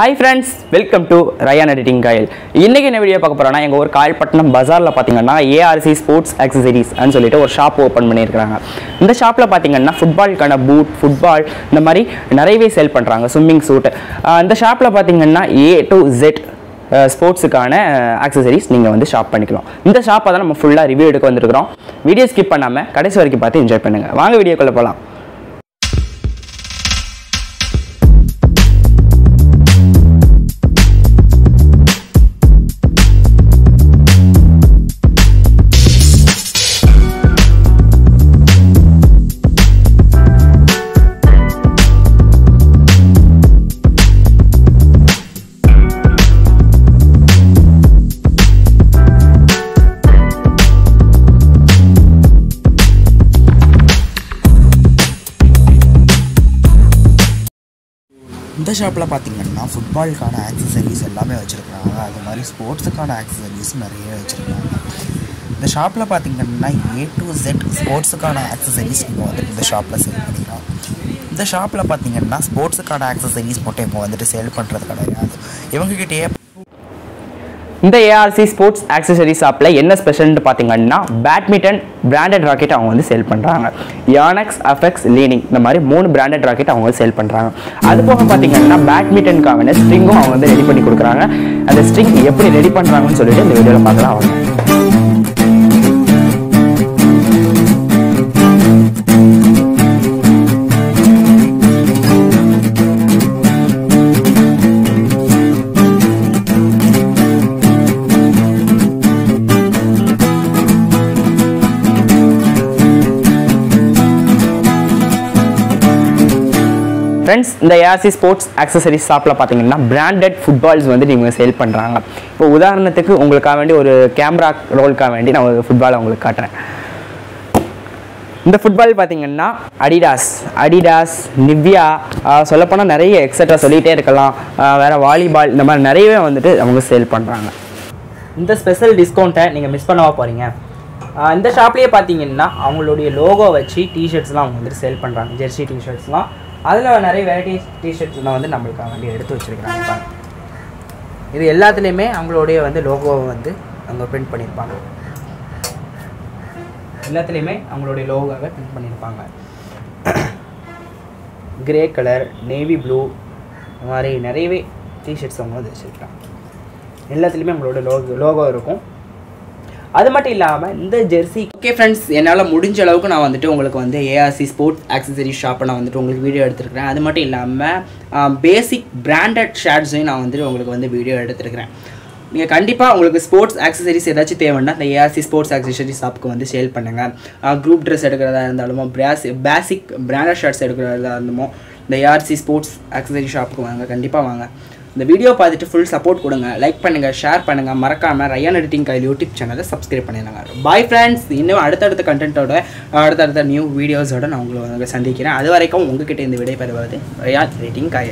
Hi friends welcome to Rayan editing Kayal இன்றைக்கி என்ன video பார்க்க போகிறோன்னா எங்கள் ஒரு காயல்பட்டினம் பஜாரில் பார்த்தீங்கன்னா ஏஆர்சி ஸ்போர்ட்ஸ் அக்சசரிஸ் ன்னு சொல்லிட்டு ஒரு ஷாப் ஓப்பன் பண்ணியிருக்காங்க இந்த ஷாப்பில் பார்த்தீங்கன்னா ஃபுட்பாலுக்கான பூட் ஃபுட்பால் இந்த மாதிரி நிறையவே செல் பண்ணுறாங்க ஸ்விம்மிங் சூட் இந்த ஷாப்பில் பார்த்தீங்கன்னா ஏ டு ஜெட் ஸ்போர்ட்ஸுக்கான ஆக்சசரிஸ் நீங்கள் வந்து ஷாப் பண்ணிக்கலாம். இந்த ஷாப்பை தான் நம்ம ஃபுல்லாக ரிவ்யூ எடுக்க வந்திருக்கிறோம். வீடியோ ஸ்கிப் பண்ணாமல் கடைசி வரைக்கும் பார்த்து என்ஜாய் பண்ணுங்கள் வாங்க வீடியோக்குள்ளே போகலாம் இந்த ஷாப்பில் பார்த்தீங்கன்னா ஃபுட்பாலுக்கான ஆக்சசரிஸ் எல்லாமே வச்சுருக்காங்க அது மாதிரி ஸ்போர்ட்ஸுக்கான ஆக்சசரிஸ் நிறைய வச்சுருக்காங்க. இந்த ஷாப்பில் பார்த்தீங்கன்னா ஏ டு ஜெட் ஸ்போர்ட்ஸுக்கான ஆக்சசரிஸ் இங்கே வந்துட்டு இந்த ஷாப்பில் சேல் பண்ணிக்கலாம் இந்த ஷாப்பில் பார்த்தீங்கன்னா ஸ்போர்ட்ஸுக்கான ஆக்சசரிஸ் மட்டும் இப்போ வந்துட்டு சேல் பண்ணுறது கிடையாது. இவங்ககிட்டயே இந்த ஏஆர்சி ஸ்போர்ட்ஸ் ஆக்சசரி ஷாப்பில் என்ன ஸ்பெஷல்னு பார்த்தீங்கன்னா பேட்மிண்டன் பிராண்டட் ராக்கெட் அவங்க வந்து சேல் பண்ணுறாங்க யானக்ஸ் அஃபெக்ஸ் லீனிங் இந்த மாதிரி மூணு பிராண்டட் ராக்கெட் அவங்க சேல் பண்ணுறாங்க அது போக பார்த்தீங்கன்னா பேட்மிண்டனுக்கான ஸ்ட்ரிங்கும் அவங்க வந்து ரெடி பண்ணி கொடுக்குறாங்க. அந்த ஸ்ட்ரிங் எப்படி ரெடி பண்ணுறாங்கன்னு சொல்லிட்டு இந்த வீடியோவில் பார்க்கலாம். அவங்க ஃப்ரெண்ட்ஸ் இந்த ஏஆர்சி ஸ்போர்ட்ஸ் ஆக்சசரிஸ் ஷாப்பில் பார்த்தீங்கன்னா பிராண்டட் ஃபுட்பால்ஸ் வந்து நீங்கள் சேல் பண்ணுறாங்க இப்போ உதாரணத்துக்கு உங்களுக்காக வேண்டி ஒரு கேமரா ரோலுக்காக வேண்டி நான் ஒரு ஃபுட்பாலை உங்களுக்கு காட்டுறேன். இந்த ஃபுட்பால் பார்த்தீங்கன்னா அடிடாஸ் அடிடாஸ் நிவ்யா சொல்லப்போனால் நிறைய எக்ஸட்ரா சொல்லிகிட்டே இருக்கலாம். வேறு வாலிபால் இந்த மாதிரி நிறையவே வந்துட்டு அவங்க சேல் பண்ணுறாங்க இந்த ஸ்பெஷல் டிஸ்கவுண்ட்டை நீங்கள் மிஸ் பண்ணவா போகிறீங்க இந்த ஷாப்லேயே பார்த்தீங்கன்னா அவங்களுடைய லோகோ வச்சு டிஷர்ட்ஸ்லாம் அவங்க வந்துட்டு சேல் பண்ணுறாங்க ஜெர்சி டிஷர்ட்ஸ்லாம் அதில் நிறைய வெரைட்டிஸ் டிஷர்ட்ஸ்லாம் வந்து நம்மளுக்காக வந்து எடுத்து வச்சுருக்கிறாங்க இது எல்லாத்துலேயுமே அவங்களுடைய வந்து லோகோவை வந்து அவங்க பிரிண்ட் பண்ணியிருப்பாங்க எல்லாத்துலேயுமே அவங்களுடைய லோகோவை பிரிண்ட் பண்ணியிருப்பாங்க கிரே கலர் நேவி ப்ளூ இந்த மாதிரி நிறையவே டிஷர்ட்ஸ் அவங்க வந்து வச்சுருக்காங்க. எல்லாத்துலேயுமே அவங்களோட லோகோ லோகோ இருக்கும். அது மட்டும் இல்லாமல் இந்த ஜெர்சி ஓகே ஃப்ரெண்ட்ஸ் என்னால் முடிஞ்ச அளவுக்கு நான் வந்துட்டு உங்களுக்கு வந்து ஏஆர்சி ஸ்போர்ட் ஆக்சசரி ஷாப்பை நான் வந்துட்டு உங்களுக்கு வீடியோ எடுத்துருக்கிறேன். அது மட்டும் இல்லாமல் பேசிக் பிராண்டட் ஷேர்ட்ஸையும் நான் வந்துட்டு உங்களுக்கு வந்து வீடியோ எடுத்துருக்கிறேன். நீங்கள் கண்டிப்பாக உங்களுக்கு ஸ்போர்ட்ஸ் ஆக்சசரிஸ் ஏதாச்சும் தேவைன்னா இந்த ஏஆர்சி ஸ்போர்ட்ஸ் ஆக்சசரி ஷாப்புக்கு வந்து சேல் பண்ணுங்கள் குரூப் ட்ரெஸ் எடுக்கிறதா இருந்தாலுமோ பிராஸ் பேசிக் பிராண்டட் ஷர்ட்ஸ் எடுக்கிறதா இருந்தாலும் இந்த ஏஆர்சி ஸ்போர்ட்ஸ் ஆக்சசரி ஷாப்புக்கு வாங்க கண்டிப்பாக வாங்க. இந்த வீடியோ பார்த்துட்டு ஃபுல் சப்போர்ட் கொடுங்க லைக் பண்ணுங்கள் ஷேர் பண்ணுங்கள் மறக்காமல் ரயான் எடிட்டிங் கையில் யூடியூப் சேனலை சப்ஸ்கிரைப் பண்ணிடுங்க பாய் ஃப்ரெண்ட்ஸ் இன்னும் அடுத்தடுத்த கண்டென்ட்டோட அடுத்தடுத்த நியூ வீடியோஸோட நான் உங்களை சந்திக்கிறேன். அது வரைக்கும் உங்ககிட்ட இந்த விடை பெறுவது ரயான் எடிட்டிங் கையில்